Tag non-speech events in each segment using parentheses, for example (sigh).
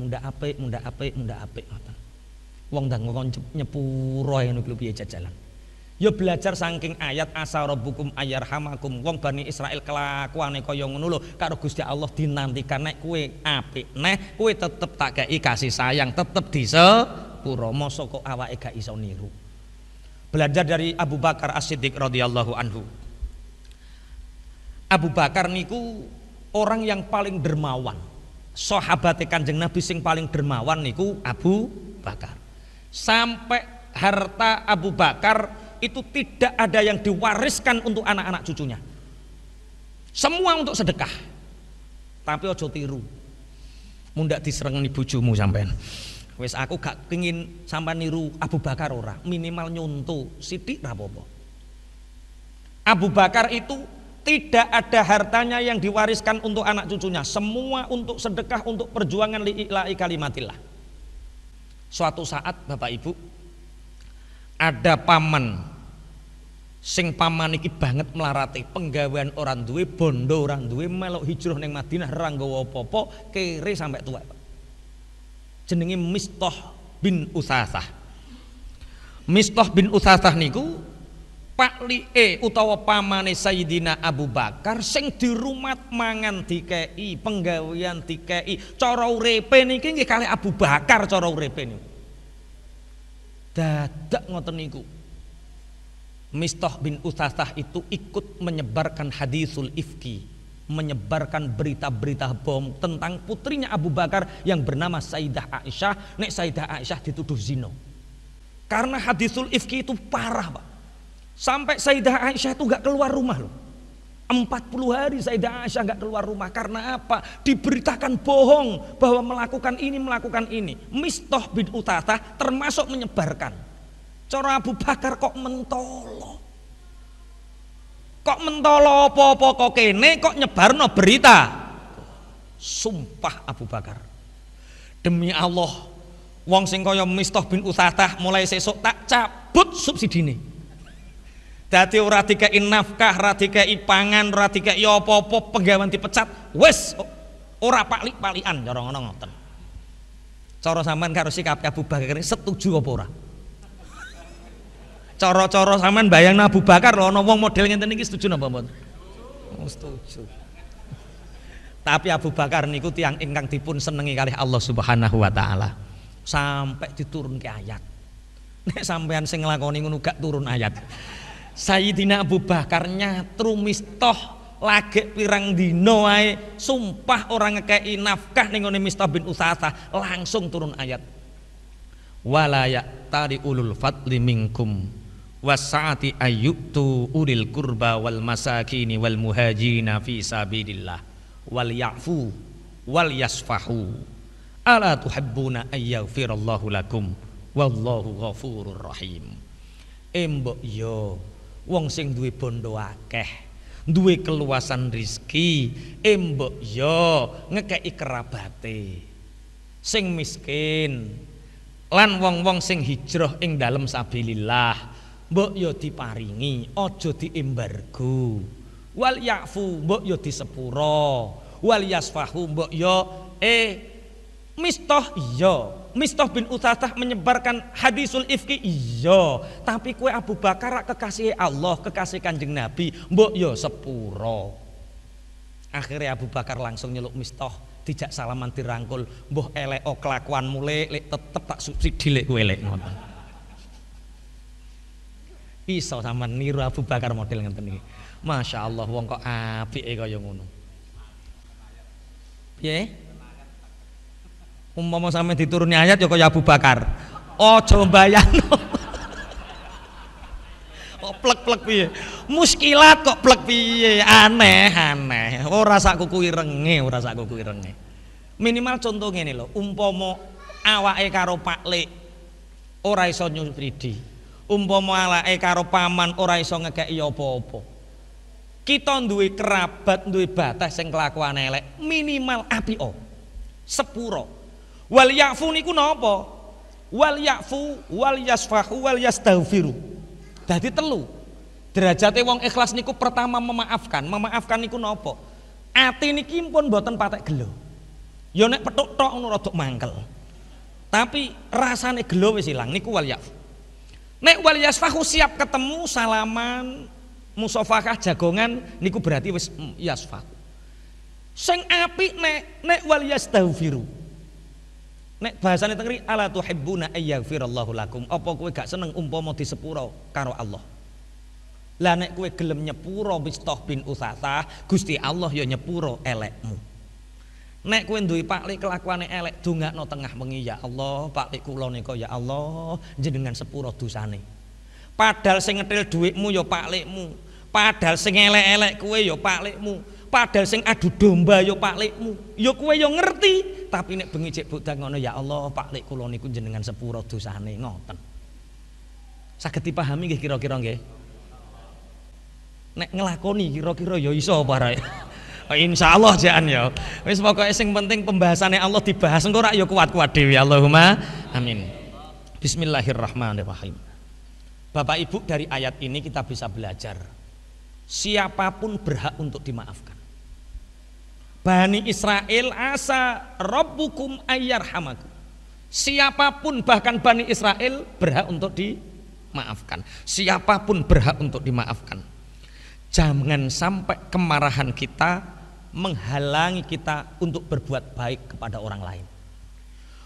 munda apik, munda apik, munda apik ngoten. Wong ndang nyepuro ngono kuwi piye jajalan. Ya belajar saking ayat asa rabbukum ayarhamakum. Wong Bani Israel kelakuane kaya ngono lho karo Gusti Allah dinantikan nek kowe apik neh kowe tetep tak kei kasih sayang, tetep disepuro. Mosok kok awake gak iso niru. Belajar dari Abu Bakar As-Siddiq radhiyallahu anhu. Abu Bakar niku orang yang paling dermawan. Sahabat Kanjeng Nabi sing paling dermawan niku Abu Bakar. Sampai harta Abu Bakar itu tidak ada yang diwariskan untuk anak-anak cucunya. Semua untuk sedekah. Tapi ojo tiru. Mundak diserengeni bojomu sampean. Wes aku gak pengin sampai niru Abu Bakar ora, minimal nyuntu sidik rapopo. Abu Bakar itu tidak ada hartanya yang diwariskan untuk anak cucunya, semua untuk sedekah untuk perjuangan li'ila'i kalimatillah. Suatu saat Bapak Ibu ada paman sing paman iki banget melarati penggawean orang duwe bondo orang duwe melok hijrah neng Madinah ranggawa popo kere sampai tua jenenge Mistah bin Usasah. Mistah bin Usasah niku Pak Lie utawa pamane Sayyidina Abu Bakar sing dirumat mangan dikei penggawean dikei cara uripe niki nggih kalih Abu Bakar cara uripe niku. Dadak ngoten niku. Mistah bin Usasah itu ikut menyebarkan hadisul ifki menyebarkan berita-berita bom tentang putrinya Abu Bakar yang bernama Sayyidah Aisyah. Nek Sayyidah Aisyah dituduh zino karena hadisul ifki itu parah Pak sampai Sayyidah Aisyah itu gak keluar rumah loh 40 hari Sayyidah Aisyah gak keluar rumah karena apa? Diberitakan bohong bahwa melakukan ini melakukan ini. Mistah bin Utatah termasuk menyebarkan. Cara Abu Bakar kok mentolo. Kok mentolo apa-apa kok kene kok nyebarno berita. Sumpah Abu Bakar. Demi Allah, wong sing kaya Mistah bin Utatah mulai sesuk tak cabut subsidine. Dadi ora dikei nafkah, ora dikei pangan, ora dikei apa-apa penggawean dipecat. Wis ora palik-palikan cara ngono ngoten. Cara sampean karo sikap Abu Bakar setuju apa ora? Cara-cara sampean bayang Abu Bakar lho ana wong model ngenten iki setuju napa mboten? Oh, setuju. Tapi Abu Bakar niku tiang ingkang dipun senengi kalih Allah Subhanahu wa taala. Sampai diturunke ayat. Nek sampean sing nglakoni ngono gak turun ayat. Sayyidina Abu Bakar nyatru mistoh lagi pirang dino wae. Sumpah orang ngekei nafkah ning Mistah bin Usasah. Langsung turun ayat. Wala tari ulul fadli minkum wasaati ayyutu ulil kurba wal masakini wal muhajirina fi sabilillah. Wal ya'fu wal yasfahu. Ala tuhibbuna ayyaghfirallahu lakum? Wallahu ghafurur rahim. Embok yo wong sing duwe bondo akeh duwe keluasan rizki embok yo ngekei kerabate. Sing miskin lan wong-wong sing hijrah ing dalem sabilillah mbok yo diparingi aja diembargo. Wal yafu mbok yo disepuro. Wal yasfahu mbok yo eh mistoh iya Mistah bin Utsatah menyebarkan hadisul ifki. Iya tapi kue Abu Bakar kekasih Allah kekasih kanjeng Nabi. Mbok yo sepuro. Akhirnya Abu Bakar langsung nyeluk Mistah dijak salaman dirangkul. Mbah elek o kelakuan mulai lek tetep tak subsidi lek kowe lek iso sama niru Abu Bakar model ngeten iki. Masya Allah wong kok apike kaya ngono. Piye umpama sampe dituruni ayat ya kaya Abu Bakar. Aja mbayangno. Kok (laughs) plek-plek piye? Muskilat kok plek piye? Aneh aneh. Ora sak kuku irenge ora sak kuku irenge minimal contoh ngene lho umpama awake karo Pak Lek ora iso nyupridi umpama awake karo paman ora iso ngekeki apa-apa. Kita duwe kerabat duwe batas sing kelakuan elek minimal apio sepuro Wal yafu niku napa? Wal yafu wal yasfahu wal yastaghfiru. Dadi telu. Derajate wong ikhlas niku pertama memaafkan. Memaafkan niku napa? Ati niki pun mboten patek gelo. Ya nek petuk tok ngono rada mangkel. Tapi rasane gelo wis ilang niku wal yaf. Nek wal yasfahu siap ketemu salaman musafakah jagongan niku berarti wis mm, yasfahu. Sing apik nek nek wal yastaghfiru. Nek bahasane tengri ala tuhibbuna ayyaghfirallahu lakum. Apa kowe gak seneng umpama disepuro karo Allah? Lah nek kowe gelem nyepuro Mistah bin Utsatah, Gusti Allah ya nyepuro elekmu. Nek kowe duwe paklik kelakuane elek dongakno tengah wengi ya Allah, paklik kula nika ya Allah, jenengan sepuro dosane. Padahal sing ngetil dhuwitmu ya paklikmu. Padahal sing elek-elek kowe ya paklikmu. Padahal sing adu domba ya paklikmu. Ya kowe ya ngerti, tapi nek bengi cek budal ngono ya Allah, paklik kula niku jenengan sepuro dosane ngoten. Saged dipahami nggih kira-kira nggih? Nek ngelakoni kira-kira ya iso Oh, (laughs) insya Allah jangan ya. Wis pokoknya sing penting pembahasannya Allah dibahas engko rak ya kuat-kuat dewi Allahumma amin. Bismillahirrahmanirrahim. Bapak Ibu dari ayat ini kita bisa belajar siapa pun berhak untuk dimaafkan. Bani Israel asa rabbukum ayyarhamakum. Siapa pun bahkan Bani Israel berhak untuk dimaafkan. Siapa pun berhak untuk dimaafkan. Jangan sampai kemarahan kita menghalangi kita untuk berbuat baik kepada orang lain.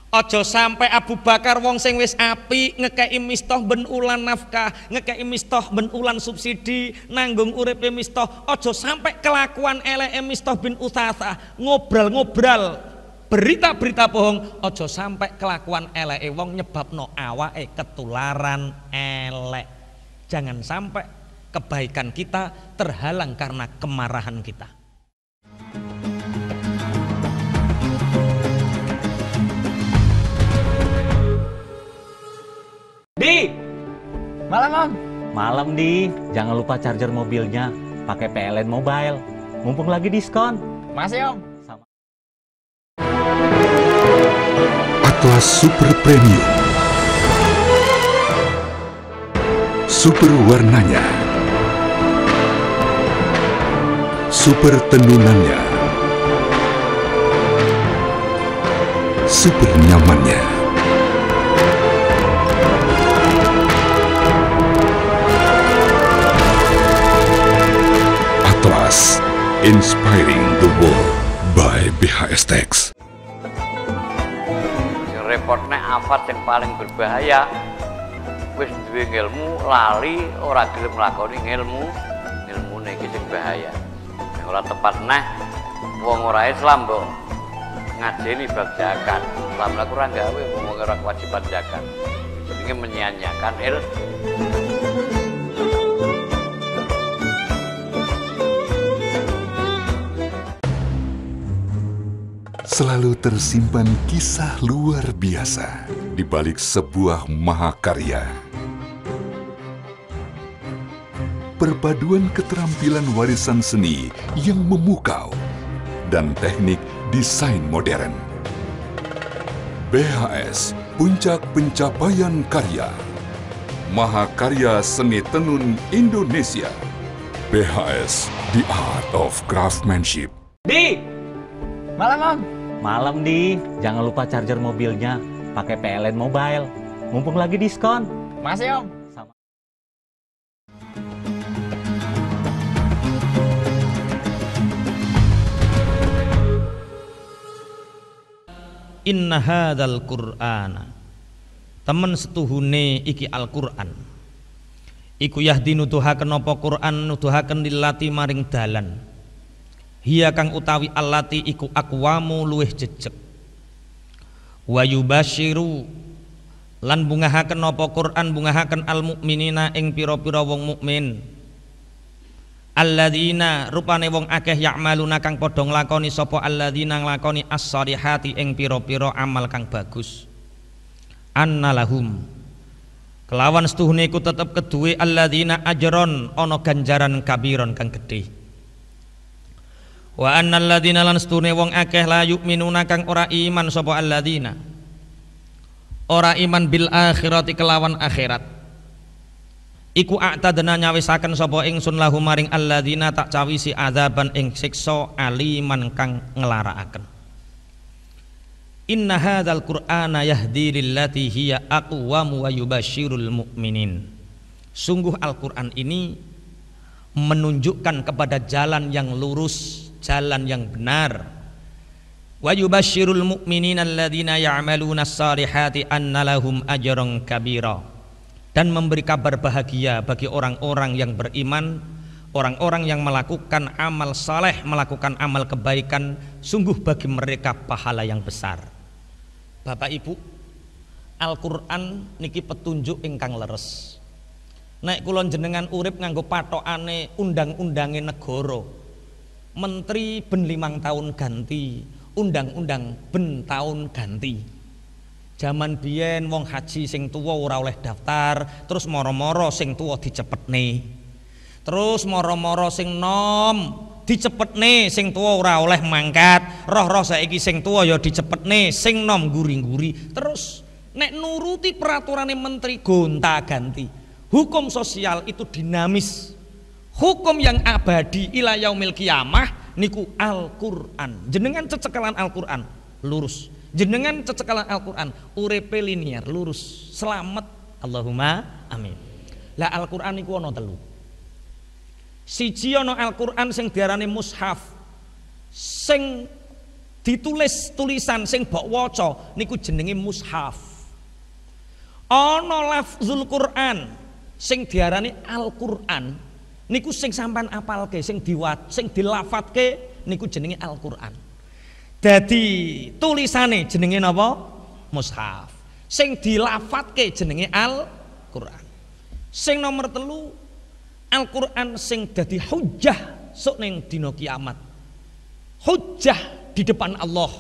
Ojo sampai Abu Bakar wong sing wis api ngekei mistoh ben ulan nafkah, ngekei mistoh ben ulan subsidi, nanggung urip mistoh. Ojo sampai kelakuan elek mistoh bin Utsatsa ngobrol-ngobrol berita-berita bohong. Ojo sampai kelakuan elek wong nyebabno awake ketularan elek. Jangan sampai kebaikan kita terhalang karena kemarahan kita. Di, malam om. Malam di, jangan lupa charger mobilnya pakai PLN Mobile. Mumpung lagi diskon. Masih om. Sama. Atlas Super Premium Super warnanya Super tenunannya Super nyamannya Inspiring the World by BHS Tex sing repotnya afat yang paling berbahaya wis duwe ilmu lali ora gelem nglakoni ilmu ilmune iki sing bahaya. Ora tepat nah wong ora Islam mbok ngajeni bab zakat. Islam kurang gawe wong ora kewajiban zakat. Jenenge menyia-nyiakan ilmu Selalu tersimpan kisah luar biasa di balik sebuah mahakarya. Perpaduan keterampilan warisan seni yang memukau dan teknik desain modern. BHS Puncak Pencapaian Karya Mahakarya Seni Tenun Indonesia BHS The Art of Craftsmanship Di, malam om. Malam di, jangan lupa charger mobilnya pakai PLN Mobile. Mumpung lagi diskon. Masih om. Sama. Inna hadzal Qur'ana temen setuhune iki Al-Qur'an iku yahdi nuduhaken apa Qur'an nuduhaken lillati maring dalan hiya kang utawi allati iku akwamu luweh jejeg. Wa yubasyiru lan bungahaken apa Qur'an bungahaken al mukminina ing pira-pira wong mukmin. Alladzina rupane wong akeh ya'maluna kang padha nglakoni sapa alladzina nglakoni as-solihati ing pira-pira amal kang bagus. Annalahum kelawan setuhune iku tetep keduwe alladzina ajron ana ganjaran kabiron kang gedhe wa annal ladzina lan setuhune wong akeh la yu'minuna kang ora iman sapa alladzina ora iman bil akhirati kelawan akhirat. Iku a'tadna nyawisaken sapa ingsun lahu maring alladzina tak cawisi adzaban ing siksa aliman kang nglarakaken Inna hadzal Qur'ana yahdi lillati hiya aqwam wa yubasyirul mu'minin. Sungguh Al-Qur'an ini menunjukkan kepada jalan yang lurus, jalan yang benar. Wa yubasyirul mu'minin alladzina ya'maluna as-salihati anna lahum ajran kabira. Dan memberi kabar bahagia bagi orang-orang yang beriman, orang-orang yang melakukan amal saleh, melakukan amal kebaikan, sungguh bagi mereka pahala yang besar. Bapak Ibu, Al-Qur'an niki petunjuk ingkang leres. Nek kula jenengan urip nganggo patokane undang-undange negara. Menteri ben limang tahun ganti, undang-undang ben tahun ganti. Zaman biyen wong haji sing tuwa ora oleh daftar, terus moro-moro sing tuwa dicepetne. Terus moro-moro sing nom dicepetne sing tua ora oleh mangkat roh-roh saiki sing tua ya dicepetne sing nom guri-guri terus nek nuruti peraturan menteri gonta ganti hukum sosial itu dinamis hukum yang abadi ila yaumil kiamah niku Al-Qur'an. Jenengan cecekelan Al-Qur'an lurus. Jenengan cecekelan Al-Qur'an urepe linear lurus. Selamat. Allahumma amin. Lah Al-Qur'an niku ana telu. Siji ana Al-Qur'an sing diarani mushaf. Sing ditulis tulisan sing mbok waca niku jenenge mushaf. Ana lafzul Qur'an sing diarani Al-Qur'an niku sing sampean apalke sing diwat sing dilafatke niku jenenge Al-Qur'an. Dadi tulisane jenenge napa? Mushaf. Sing dilafatke jenenge Al-Qur'an. Sing nomor telu Al-Quran sing dadi hujah sok neng dino kiamat hujah di depan Allah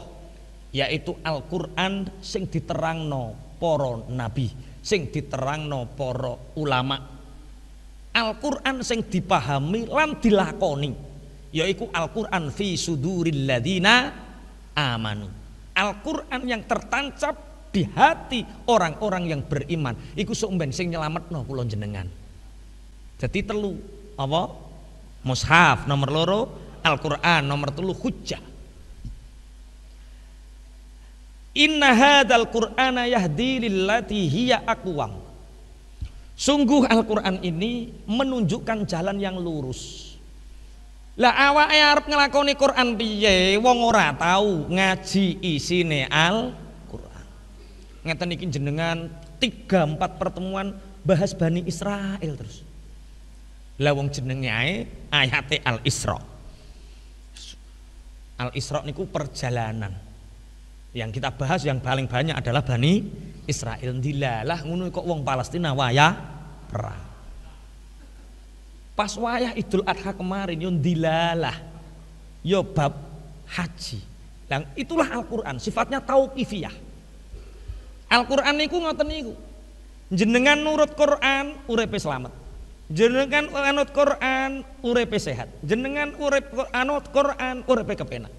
yaitu Al-Quran sing diterangno poro nabi sing diterangno poro ulama Al-Quran sing dipahami lan dilakoni yaitu Al-Quran fi suduril ladina amanu Al-Quran yang tertancap di hati orang-orang yang beriman iku sok sing nyelametno kula jenengan jadi telu apa? Mushaf nomor loro, Al-Qur'an nomor telu hujjah. Inna hadzal Qur'ana yahdi lillati hiya aqwam. Sungguh Al-Qur'an ini menunjukkan jalan yang lurus. Lah awake arep nglakoni Quran piye? Wong ora tahu ngaji isine Al-Qur'an. Ngeten iki jenengan 3 4 pertemuan bahas Bani Israel terus. Lah wong jenenge ae ayate Al Isra. Al Isra niku perjalanan. Yang kita bahas yang paling banyak adalah Bani Israel. Dilalah ngono kok wong Palestina wayah perang. Pas wayah Idul Adha kemarin yo dilalah. Yo bab haji. Dan itulah Al-Qur'an, sifatnya tauqifiyah. Al-Qur'an niku ngoten niku. Jenengan nurut Quran uripe selamat jenengan anut Quran uripe sehat jenengan urip anut Quran uripe kepenak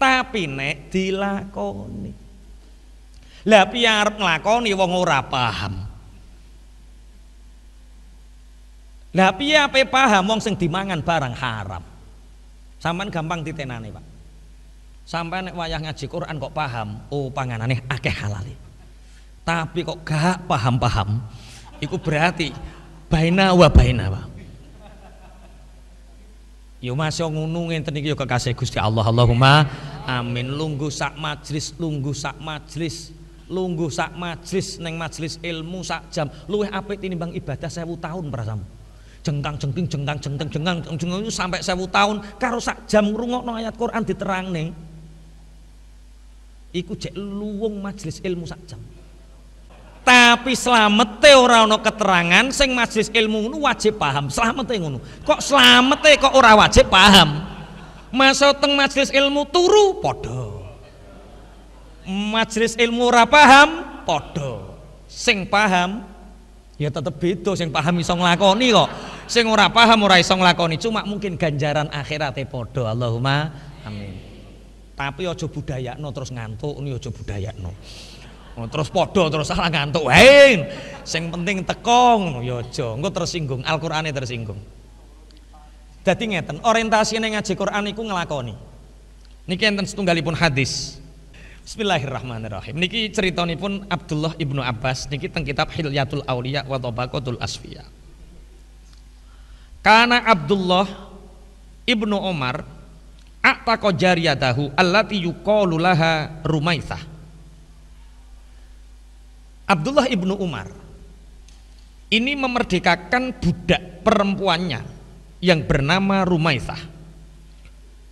tapi nek dilakoni lah piye arep nglakoni wong ora paham? Lah piye ape paham wong sing dimangan barang haram? Sampean gampang ditenani Pak. Sampai nek wayah ngaji Quran kok paham? Oh panganane akeh halal tapi kok gak paham-paham itu berarti baina wa baina wa Yo masih ngono ngenten iki yo kekasih Gusti Allah. Allahumma amin. Lungguh sak majlis lungguh sak majlis lungguh sak majlis neng majlis ilmu sak jam. Luwih apik tinimbang ibadah sewu tahun prasamu jengkang jengking jengkang jengkang jengkang jengkang sampai sewu tahun. Karo sak jam ngrungokno ayat Quran diterang nih iku jek luwung majlis ilmu sak jam. Tapi selamat ora ana keterangan sing majelis ilmu ngono wajib paham. Slamete ngono. Kok slamete kok ora wajib paham? Masa teng majelis ilmu turu padha majelis ilmu ora paham padha sing paham ya tetep beda sing paham iso nglakoni kok sing ora paham ora iso nglakoni cuma mungkin ganjaran akhirate padha Allahumma amin tapi aja budayakno terus ngantuk ini aja budayakno Oh, terus podo terus salah ngantuk. Hei, sing penting tekong, ya aja. Engko tersinggung, Al-Qur'ane tersinggung. Dadi ngeten, orientasi ngaji Quran iku nglakoni. Niki enten setunggalipun hadis. Bismillahirrahmanirrahim. Niki pun Abdullah ibnu Abbas niki teng kitab Hilyatul Auliya wa Tabaqatul Asfiya. Karena Abdullah ibnu Umar a'taqa jariyatahu allati yuqalu laha Rumaitsah. Abdullah ibnu Umar ini memerdekakan budak perempuannya yang bernama Rumaitsah.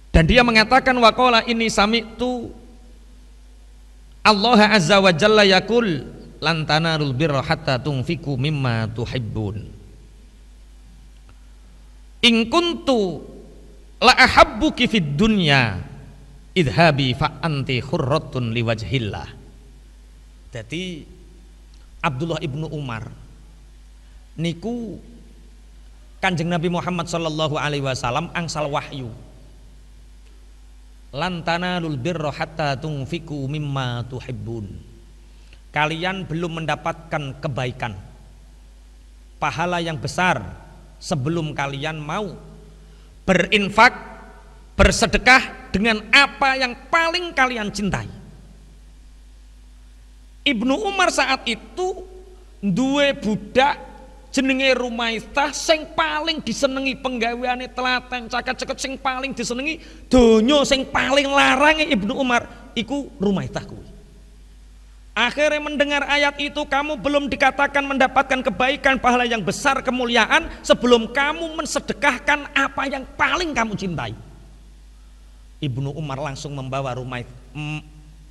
Dan dia mengatakan waqala ini sami'tu Allah Azza wa Jalla yakul lan tanalul birra hatta tunfiku mimma tuhibbun. In kuntu la ahabbuki fid dunya idhabi fa anti khurratun liwajhillah. Jadi Abdullah ibnu Umar niku Kanjeng Nabi Muhammad sallallahu alaihi wasallam angsal wahyu lantana tanalul birra hatta tunfiku mimma tuhibbun. Kalian belum mendapatkan kebaikan. Pahala yang besar sebelum kalian mau. Berinfak bersedekah dengan apa yang paling kalian cintai. Ibnu Umar saat itu dua budak jenenge Rumaitah sing paling disenengi penggaweane telaten caket-ceket sing paling disenengi donya sing paling larang Ibnu Umar iku Rumaitah kuwi Akhirnya mendengar ayat itu kamu belum dikatakan mendapatkan kebaikan pahala yang besar kemuliaan sebelum kamu mensedekahkan apa yang paling kamu cintai. Ibnu Umar langsung membawa Rumaitah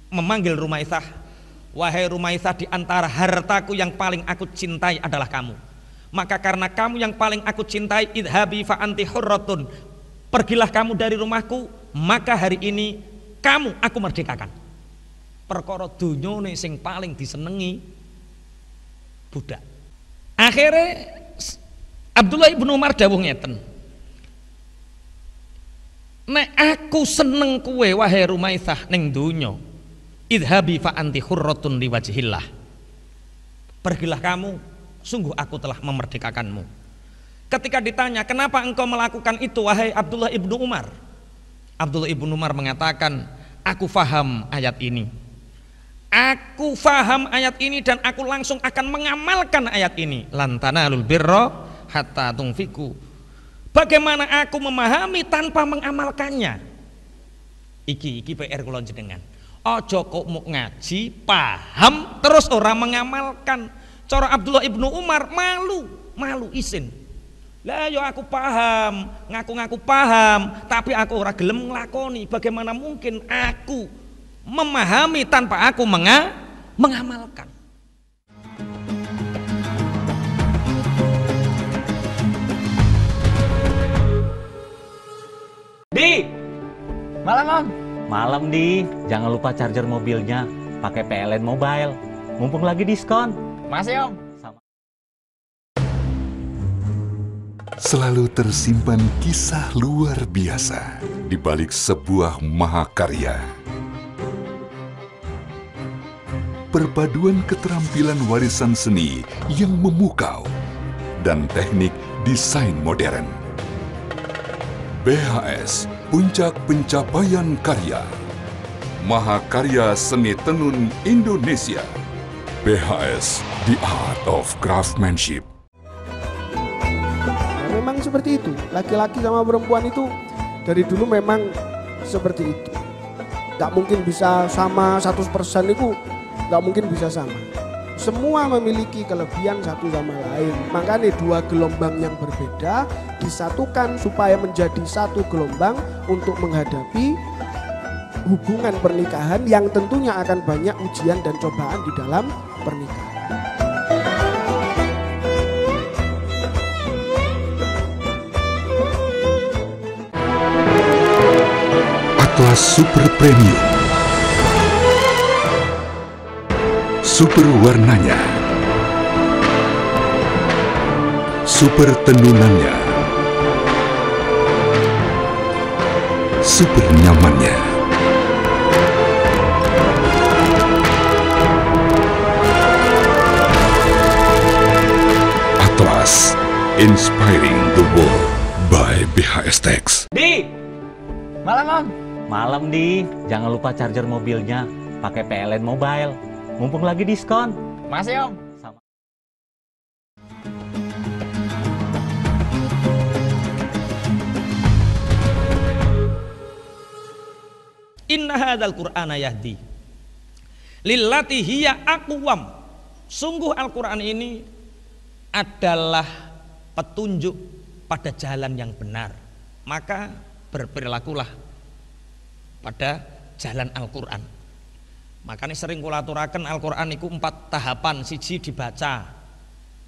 memanggil Rumaitah Wahai Rumaitah di antara hartaku yang paling aku cintai adalah kamu maka karena kamu yang paling aku cintai idhabi fa anti hurratun. Pergilah kamu dari rumahku maka hari ini kamu aku merdekakan. Perkara dunyane sing paling disenengi budak. Akhirnya Abdullah ibnu Umar dawuh ngeten. Nek aku seneng kue wahai rumaisah neng dunyo idhabi fa anti hurratun liwajhillah pergilah kamu sungguh aku telah memerdekakanmu. Ketika ditanya, kenapa engkau melakukan itu wahai Abdullah ibnu Umar? Abdullah ibnu Umar mengatakan, aku faham ayat ini. Aku faham ayat ini dan aku langsung akan mengamalkan ayat ini. Lantana alul birro hatta tungfiku. Bagaimana aku memahami tanpa mengamalkannya? Iki iki PR kulon jenengan. Ojo kok mau ngaji, paham terus orang mengamalkan Cara Abdullah ibnu Umar malu, malu isin. Lah yo aku paham, ngaku-ngaku paham, tapi aku ora gelem nglakoni. Bagaimana mungkin aku memahami tanpa aku menga mengamalkan? Di, malam om. Malam di, jangan lupa charger mobilnya, pakai PLN Mobile. Mumpung lagi diskon. Makasih Om. Selalu tersimpan kisah luar biasa di balik sebuah mahakarya. Perpaduan keterampilan warisan seni yang memukau dan teknik desain modern. BHS Puncak Pencapaian Karya Mahakarya Seni Tenun Indonesia BHS, The Art of Craftsmanship. memang seperti itu, laki-laki sama perempuan itu dari dulu memang seperti itu. Gak mungkin bisa sama 100% itu, gak mungkin bisa sama. Semua memiliki kelebihan satu sama lain. Makanya dua gelombang yang berbeda disatukan supaya menjadi satu gelombang untuk menghadapi hubungan pernikahan yang tentunya akan banyak ujian dan cobaan di dalam pernikahan. Atlas Super Premium. Super warnanya. Super tenunannya. Super nyamannya Inspiring the World by BHS Tex. Di, malam om. Malam di, jangan lupa charger mobilnya, pakai PLN Mobile. Mumpung lagi diskon. Makasih Om. Sama. Inna hadzal Qur'ana yahdi lillati hiya aqwam. Sungguh Al-Qur'an ini adalah petunjuk pada jalan yang benar. Maka berperilakulah pada jalan Al-Qur'an. Makanya sering kula aturaken Al-Qur'an itu empat tahapan, siji dibaca,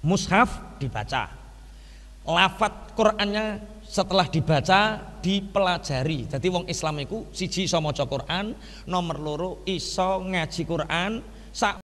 mushaf dibaca. Lafat Qur'annya setelah dibaca dipelajari. Jadi wong Islam iku siji maca Quran, nomor loro iso ngaji Quran, sak